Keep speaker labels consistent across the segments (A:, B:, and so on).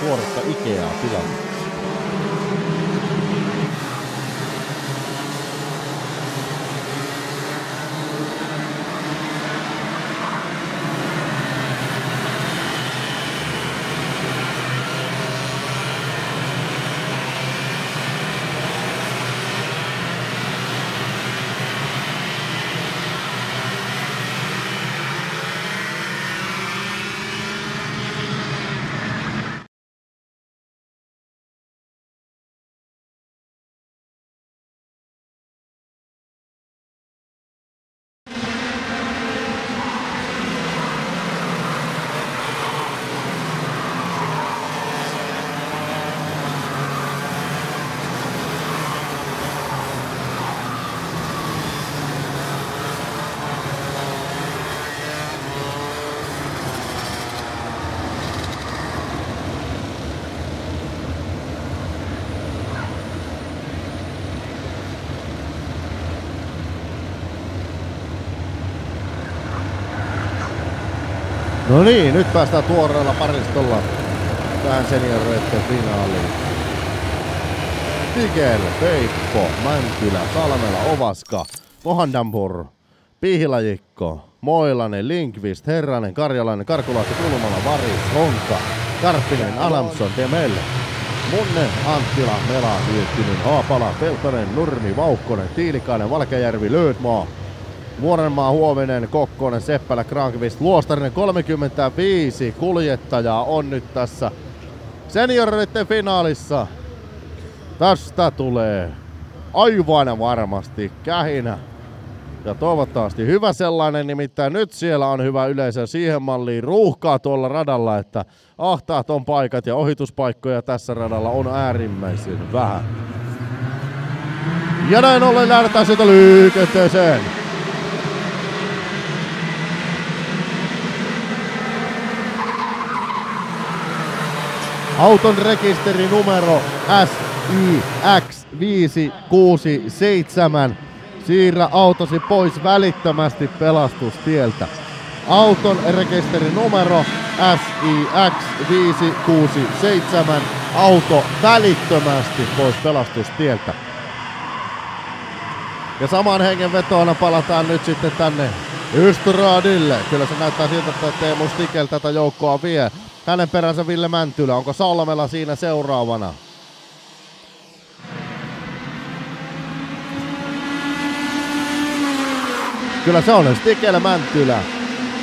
A: tuoretta Ikeaa tilalla. No niin, nyt päästään tuoreella paristolla tähän senioreiden finaaliin. Tigel, Peippo, Mäntylä, Salmela, Ovaska, Mohandampur, Pihilajikko, Moilanen, Linkvist, Herranen, Karjalainen, Karkulainen, Kulmala, Varis, Honka, Karppinen, Alamson, Demel, Munne, Anttila, Mela, Hyökkinen, Haapala, Peltonen, Nurmi, Vaukkonen, Tiilikainen, Valkejärvi, Löödmaa, Vuorenmaa, Huovinen, Kokkonen, Seppälä, Krankvist, Luostarinen 35 kuljettajaa on nyt tässä senioreiden finaalissa. Tästä tulee aivan varmasti kähinä. Ja toivottavasti hyvä sellainen, nimittäin nyt siellä on hyvä yleisö siihen malliin ruuhkaa tuolla radalla, että ahtaat on paikat ja ohituspaikkoja tässä radalla on äärimmäisen vähän. Ja näin ollen lähdetään sieltä liikenteeseen. Auton rekisterinumero SIX567. Siirrä autosi pois välittömästi pelastustieltä. Auton rekisterinumero SIX567. Auto välittömästi pois pelastustieltä. Ja saman hengenvetoona palataan nyt sitten tänne Ystradille. Kyllä se näyttää siltä, että Teemu Stikel tätä joukkoa vie. Hänen peränsä Ville Mäntylä. Onko Salmela siinä seuraavana? Kyllä se on Stikel Mäntylä.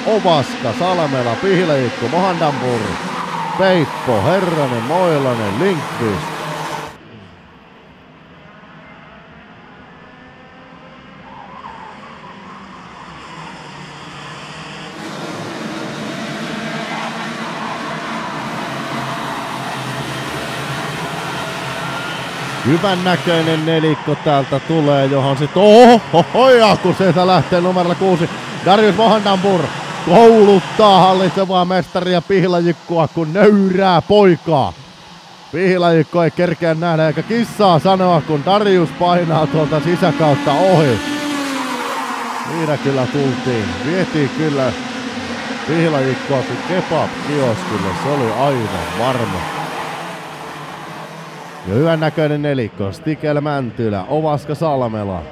A: Ovaska, Salmela, Pihlejikko, Mohandanpur, Peippo, Herranen, Moilanen, Linkvist. Hyvän näköinen nelikko täältä tulee, johon sitten oho, ja kun sieltä lähtee numero kuusi, Darius Mohandampur kouluttaa hallitsevaa mestaria Pihlajikkoa, kun nöyrää poikaa. Pihlajikko ei kerkeä nähdä eikä kissaa sanoa, kun Darius painaa tuolta sisäkautta ohi. Siinä kyllä tultiin. Vietiin kyllä Pihlajikkoa kuin kebab kioskille. Se oli aivan varma. Ja hyvän näköinen nelikko. Stikel Mäntylä, Ovaska Salmela.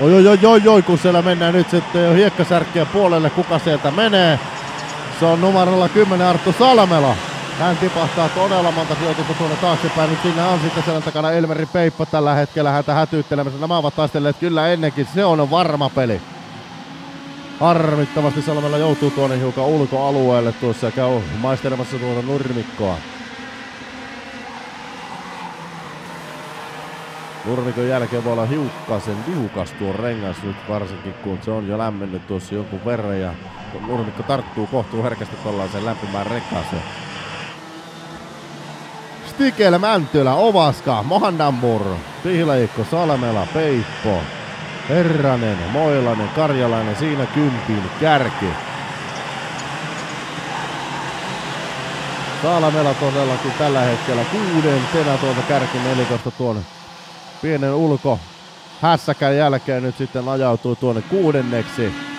A: Oi, oi, oi, oi, kun siellä mennään nyt sitten jo hiekkasärkkiä puolelle, kuka sieltä menee. Se on numerolla 10 Arttu Salmela. Hän tipahtaa todella monta sijoitusta tuonne taaksepäin. Nyt siinä on sitten selän takana Elmeri Peippo tällä hetkellä häntä hätyyttelemässä. Nämä ovat taistelleet kyllä ennenkin. Se on varma peli. Harmittavasti Salmella joutuu tuonne hiukan ulkoalueelle tuossa ja käy maistelemassa tuota nurmikkoa. Nurmikon jälkeen voi olla hiukkasen liukas tuo rengas nyt varsinkin kun se on jo lämmennyt tuossa jonkun verran ja nurmikko tarttuu kohtuu herkästi tuollaiseen lämpimään renkaaseen. Stikel, Mäntylä, Ovaska, Mohandambur, Pihlaikko, Salmela, Peippo, Herranen, Moilanen, Karjalainen, siinä kympin kärki. Salmela todellakin tällä hetkellä kuudentena tuolta kärki nelikosta tuon pienen ulko hässäkän jälkeen nyt sitten ajautuu tuonne kuudenneksi.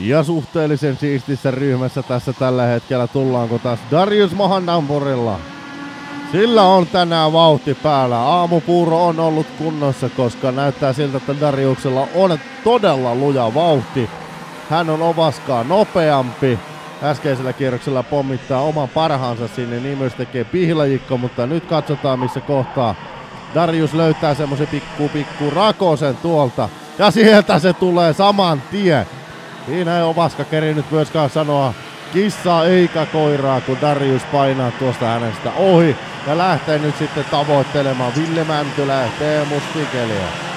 A: Ja suhteellisen siistissä ryhmässä tässä tällä hetkellä tullaanko taas Darius Mahandampurilla. Sillä on tänään vauhti päällä. Aamupuuro on ollut kunnossa, koska näyttää siltä, että Dariuksella on todella luja vauhti. Hän on Ovaskaa nopeampi. Äskeisellä kierroksella pommittaa oman parhaansa sinne, niin myös tekee pihlajikko, mutta nyt katsotaan missä kohtaa Darius löytää semmoisen pikku pikku rakosen tuolta. Ja sieltä se tulee saman tien. Siinä ei Ovaska kerinyt myöskään sanoa kissaa eikä koiraa, kun Darius painaa tuosta hänestä ohi ja lähtee nyt sitten tavoittelemaan Ville Mäntylä ja Teemu Stikeliä.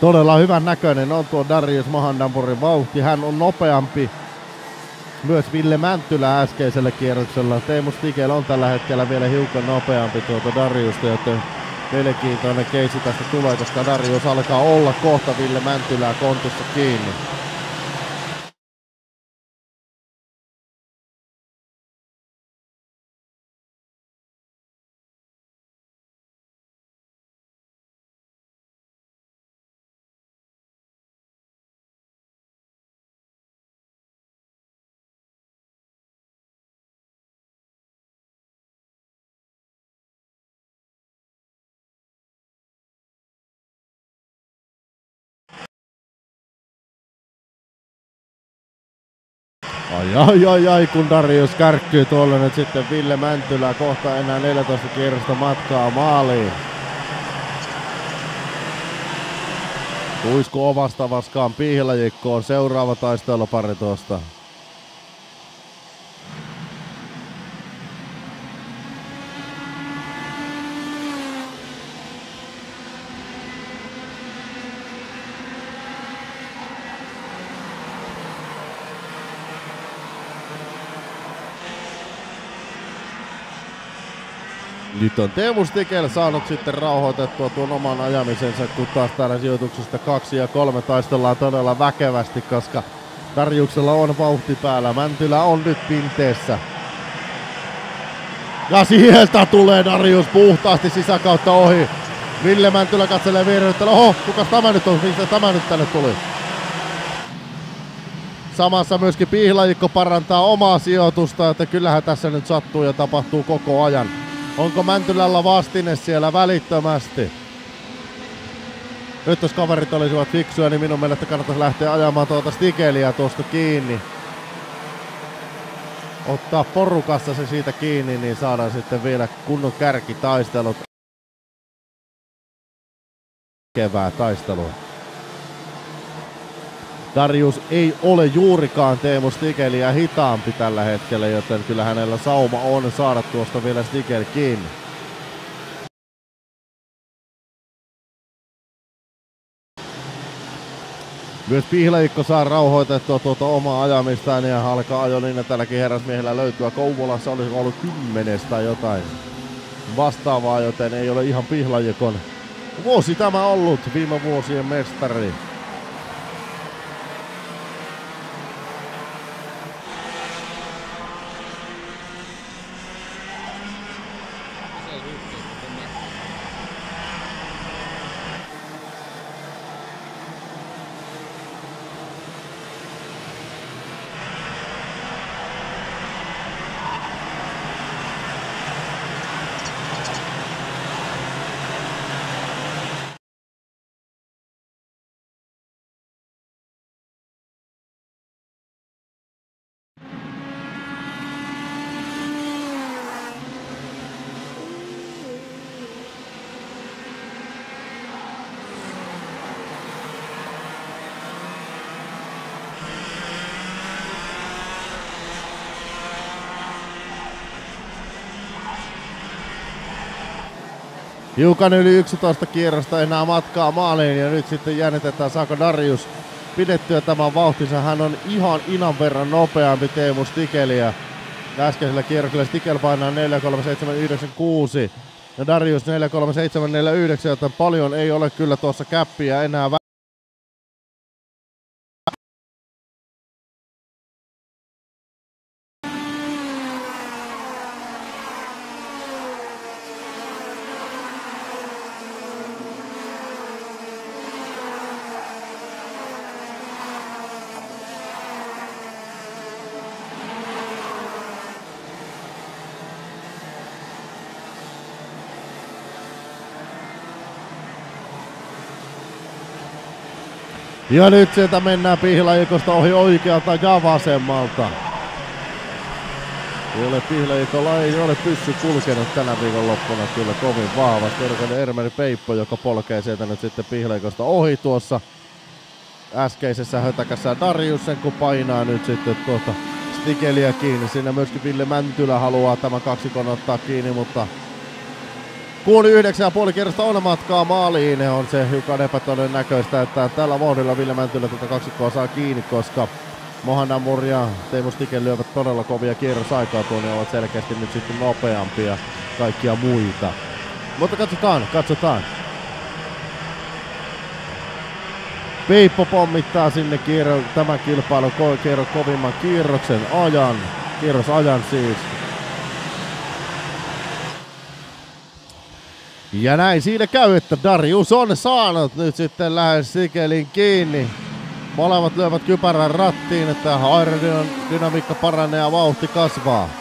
A: Todella hyvän näköinen on tuo Darius Mahandampurin vauhti. Hän on nopeampi myös Ville Mänttylä äskeisellä kierroksella. Teemu Stigel on tällä hetkellä vielä hiukan nopeampi tuota Dariusta, joten mielenkiintoinen keisi tästä tulee, koska Darius alkaa olla kohta Ville Mänttylää kontissa kiinni. Ai ai ai ai, kun Darius kärkkyy tuolla nyt sitten Ville Mäntylä. Kohta enää 14 kierrosta matkaa maaliin. Tuisku Ovasta vaskaan. Seuraava taistelupari tuosta. Nyt on Teemu Stikel saanut sitten rauhoitettua tuon oman ajamisensa, kun taas täällä sijoituksesta kaksi ja kolme taistellaan todella väkevästi, koska Tarjuksella on vauhti päällä. Mäntylä on nyt pinteessä. Ja sieltä tulee Darius puhtaasti sisäkautta ohi. Ville Mäntylä katselee viereen, oho, kuka tämä nyt on, mistä tämä nyt tänne tuli? Samassa myöskin Pihlajikko parantaa omaa sijoitusta, että kyllähän tässä nyt sattuu ja tapahtuu koko ajan. Onko Mäntylällä vastine siellä välittömästi? Nyt jos kaverit olisivat fiksuja, niin minun mielestä kannattaisi lähteä ajamaan tuota Stikeliä tuosta kiinni. Ottaa porukassa se siitä kiinni, niin saadaan sitten vielä kunnon kärkitaistelut. Kevää taistelua. Darius ei ole juurikaan Teemu Stikeliä hitaampi tällä hetkellä, joten kyllä hänellä sauma on saada tuosta vielä Stigel kiinni. Myös Pihlaikko saa rauhoitettua tuota omaa ajamistaan ja alkaa ajo niin, että tälläkin herrasmiehellä löytyä. Kouvolassa olisi ollut kymmenes tai jotain vastaavaa, joten ei ole ihan Pihlajikon vuosi tämä ollut viime vuosien mestari. Hiukan yli 11 kierrosta enää matkaa maaliin ja nyt sitten jännitetään saako Darius pidettyä tämän vauhtinsa. Hän on ihan inan verran nopeampi Teemu Stikeliä. Äskeisellä kierroksella Stikel painaa 43796 ja Darius 43749, joten paljon ei ole kyllä tuossa käppiä enää Ja nyt sieltä mennään pihlajikosta ohi oikealta ja vasemmalta. Ei ole pihlajikolla, ei ole pyssy kulkenut tänä loppuna kyllä kovin vahvasti. Erkani Ermeri Peippo, joka polkee sieltä nyt sitten pihlajikosta ohi tuossa äskeisessä hötäkässä Darjusen, kun painaa nyt sitten tuota Stikeliä kiinni. Siinä myöskin Ville Mäntylä haluaa tämän kaksikon ottaa kiinni, mutta kun yhdeksän ja puoli kierrosta on matkaa maaliin, on se hiukan epätodennäköistä, että tällä vauhdilla Ville Mäntylä tätä kaksikkoa saa kiinni, koska Mohanamur ja Teemu Stiken lyövät todella kovia kierrosaikaa tuonne ja ovat selkeästi nyt sitten nopeampia kaikkia muita. Mutta katsotaan, katsotaan. Peippo pommittaa sinne kierro, tämän kilpailun kierro kovimman kierroksen ajan, kierrosajan siis. Ja näin siinä käy, että Darius on saanut nyt sitten lähes sikelin kiinni. Molemmat lyövät kypärän rattiin, että aerodynamiikka paranee ja vauhti kasvaa.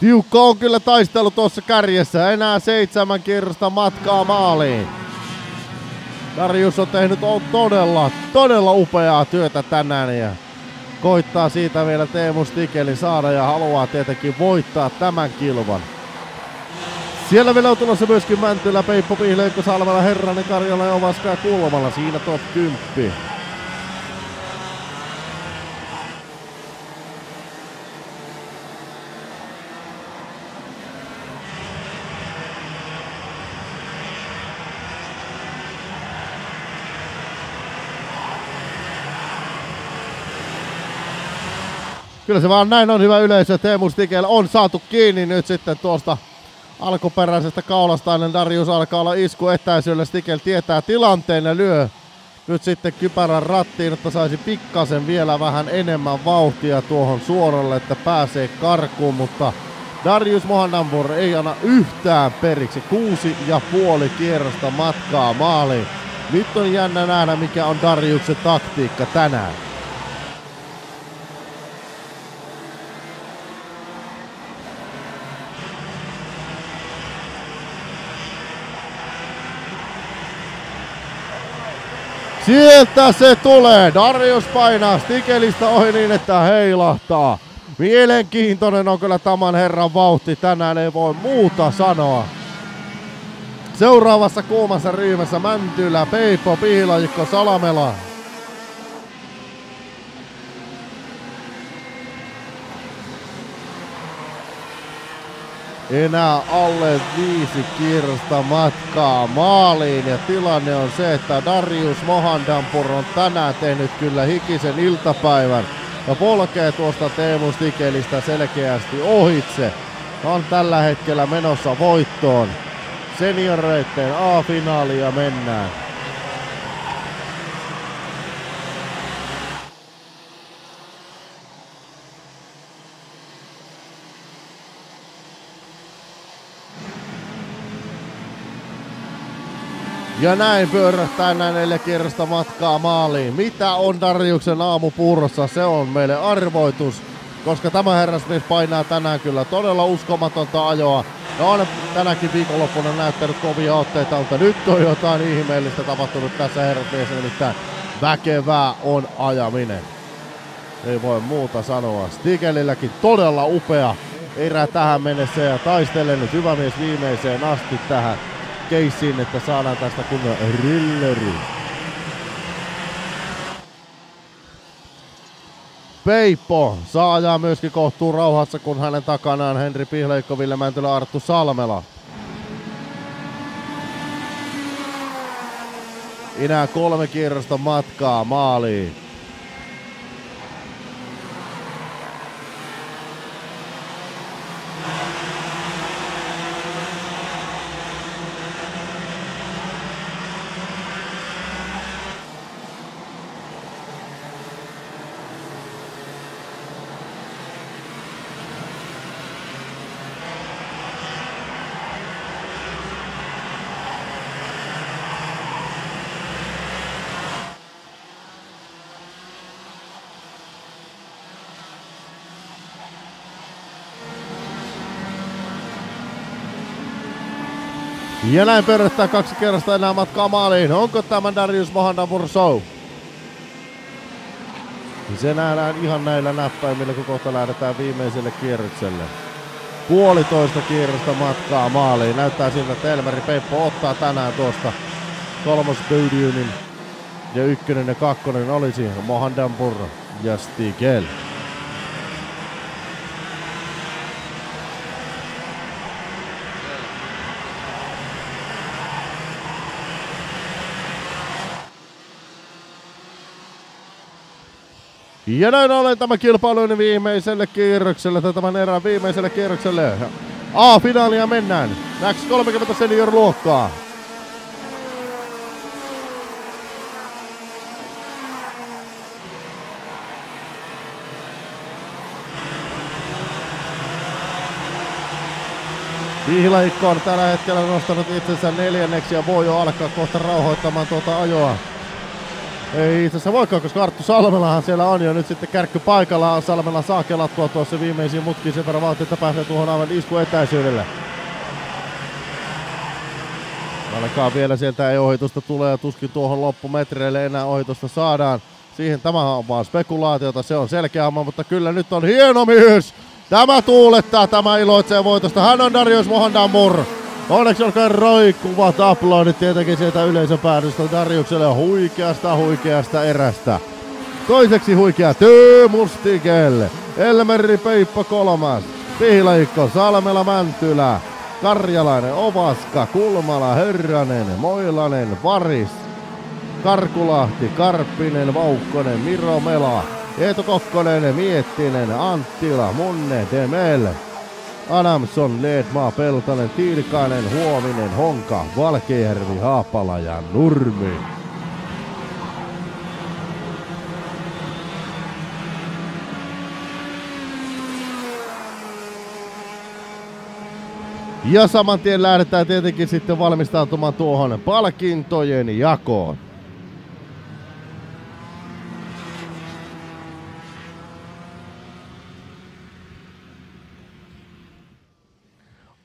A: Tiukka on kyllä taistelu tuossa kärjessä. Enää seitsemän kierrosta matkaa maaliin. Darius on tehnyt on todella, todella upeaa työtä tänään ja koittaa siitä vielä Teemu Stikeli saada ja haluaa tietenkin voittaa tämän kilvan. Siellä vielä on tulossa myöskin Mäntylä, Peippo Pihleikko, Salmela, Herranen, Karjala ja Ovaska ja Kulmala. Siinä top 10. Kyllä se vaan näin on hyvä yleisö. Teemu Stikel on saatu kiinni nyt sitten tuosta alkuperäisestä kaulasta. Darius alkaa olla isku etäisyydellä. Stikel tietää tilanteen ja lyö nyt sitten kypärän rattiin, että saisi pikkasen vielä vähän enemmän vauhtia tuohon suoralle, että pääsee karkuun, mutta Darius Mohanambur ei anna yhtään periksi. Kuusi ja puoli kierrosta matkaa maaliin. Nyt on jännä nähdä, mikä on Dariuksen taktiikka tänään. Sieltä se tulee. Darius painaa Stikelistä ohi niin, että heilahtaa. Mielenkiintoinen on kyllä tämän herran vauhti. Tänään ei voi muuta sanoa. Seuraavassa kuumassa ryhmässä Mäntylä, Peipo, Piilajikko, Salamela. Enää alle viisi kierrosta matkaa maaliin ja tilanne on se, että Darius Mohandampur on tänään tehnyt kyllä hikisen iltapäivän ja polkee tuosta Teemu Stikelistä selkeästi ohitse. On tällä hetkellä menossa voittoon. Senioreitten A-finaalia mennään. Ja näin pyörähtää näin neljä kierrosta matkaa maaliin. Mitä on Darjuksen aamupuurossa? Se on meille arvoitus, koska tämä herrasmies painaa tänään kyllä todella uskomatonta ajoa. No on tänäkin viikonloppuna näyttänyt kovia otteita, mutta nyt on jotain ihmeellistä tapahtunut tässä herrasmiessä, nimittäin väkevää on ajaminen. Ei voi muuta sanoa. Stigelilläkin todella upea erä tähän mennessä ja taistelee nyt hyvä mies viimeiseen asti tähän keissiin, että saadaan tästä kunnon rilleri. Peippo saa ajaa myöskin kohtuu rauhassa, kun hänen takanaan Henri Pihleikko, Ville Mäntylä, Arttu Salmela. Enää kolme kierrosta matkaa maaliin. Ja näin perusttaa kaksi kerrasta enää matkaa maaliin. Onko tämä Darius Mohandamur show? Se nähdään ihan näillä näppäimillä, kun kohta lähdetään viimeiselle kierrokselle. Puolitoista kierrosta matkaa maaliin. Näyttää siltä, että Elmeri Peppo ottaa tänään tuosta kolmospodiumin. Ja ykkönen ja kakkonen olisi Mohandamur ja Stigel. Ja näin ollen tämä kilpailun viimeiselle kierrokselle, tai tämän erän viimeiselle kierrokselle. A-finaalia mennään. X30 senior luokkaa. Pihlaikko on tällä hetkellä nostanut itsensä neljänneksi ja voi jo alkaa kohta rauhoittamaan tuota ajoa. Ei itse asiassa voikaan, koska Arttu Salmelahan siellä on jo nyt sitten kärkky paikalla. Salmela saa kelattua tuossa viimeisiin mutkiin sen verran vauhtia, että pääsee tuohon aivan iskuetäisyydelle. Ainakaan vielä sieltä ei ohitusta tulee ja tuskin tuohon loppumetreille enää ohitusta saadaan. Siihen tämä on vaan spekulaatiota, se on selkeä mutta kyllä nyt on hieno mies. Tämä tuulettaa, tämä iloitsee voitosta. Hän on Darius Mohandamur. Onneksi olkoon roikkuvat aplodit tietenkin sieltä yleisöpäädystä Darjukselle huikeasta huikeasta erästä. Toiseksi huikea Teemu Stigel, Elmeri Peippo kolmas, Pihlaikko, Salmela Mäntylä, Karjalainen, Ovaska, Kulmala, Hörranen, Moilanen, Varis, Karkulahti, Karppinen, Vaukkonen, Miro Mela, Eetu Kokkonen, Miettinen, Anttila, Munne, Demel, Adamson, Leedmaa, Peltonen, Tiilikainen, Huominen, Honka, Valkejärvi, Haapala ja Nurmi. Ja saman tien lähdetään tietenkin sitten valmistautumaan tuohon palkintojen jakoon.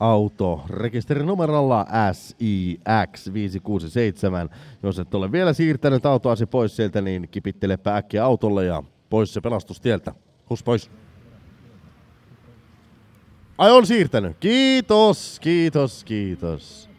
A: Auto rekisterinumerolla SIX567. Jos et ole vielä siirtänyt autoasi pois sieltä, niin kipittelepä äkkiä autolle ja pois se pelastustieltä. Hus pois. Ai on siirtänyt. Kiitos, kiitos, kiitos.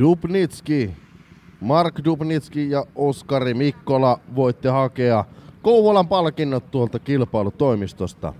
A: Dubnitski, Mark Dubnitski ja Oskari Mikkola voitte hakea Kouvolan palkinnot tuolta kilpailutoimistosta.